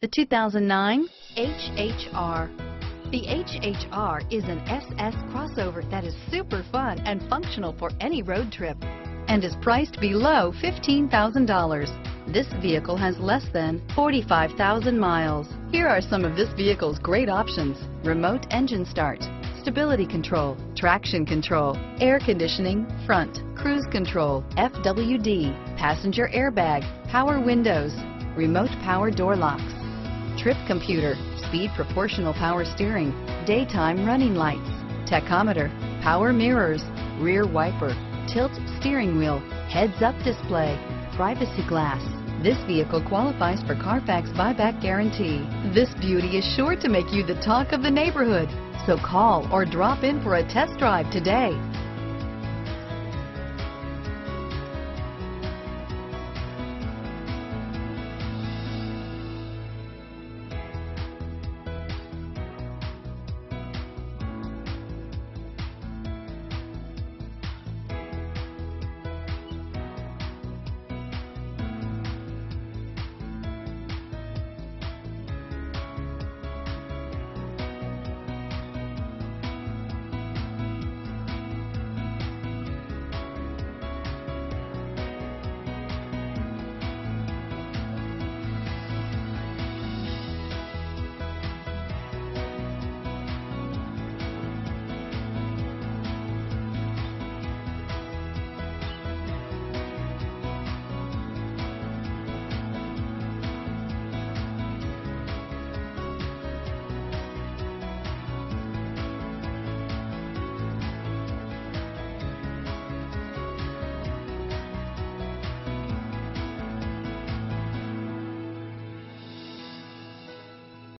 The 2009 HHR. The HHR is an SS crossover that is super fun and functional for any road trip and is priced below $15,000. This vehicle has less than 45,000 miles. Here are some of this vehicle's great options. Remote engine start, stability control, traction control, air conditioning, front, cruise control, FWD, passenger airbag, power windows, remote power door locks, trip computer, speed proportional power steering, daytime running lights, tachometer, power mirrors, rear wiper, tilt steering wheel, heads up display, privacy glass. This vehicle qualifies for Carfax buyback guarantee. This beauty is sure to make you the talk of the neighborhood. So call or drop in for a test drive today.